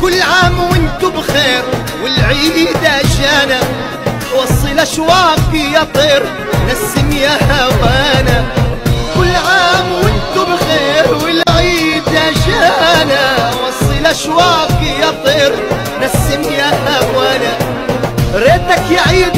كل عام وأنتم بخير والعيد اجانا وصل أشواقي يا طير نسم يا هوانا. كل عام وأنتم بخير والعيد اجانا وصل أشواقي يا طير نسم يا هوانا. ريتك يا عيد